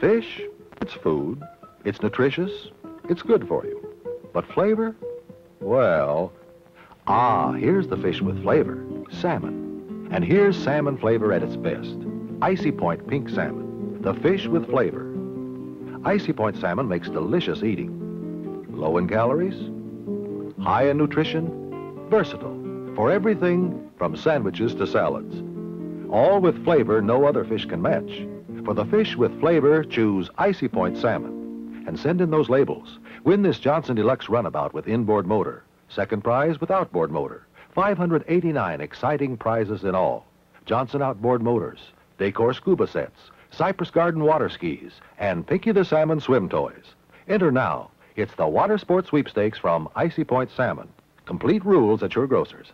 Fish, it's food. It's nutritious. It's good for you. But flavor? Well, ah, here's the fish with flavor salmon. And here's salmon flavor at its best Icy Point Pink Salmon, the fish with flavor. Icy Point salmon makes delicious eating. Low in calories, high in nutrition, versatile for everything from sandwiches to salads. All with flavor no other fish can match. For the fish with flavor, choose Icy Point Salmon. And send in those labels. Win this Johnson Deluxe runabout with inboard motor. Second prize with outboard motor. 589 exciting prizes in all. Johnson Outboard Motors, Dacor Scuba Sets, Cypress Garden Water Skis, and Pinky the Salmon Swim Toys. Enter now. It's the Water Sports Sweepstakes from Icy Point Salmon. Complete rules at your grocers.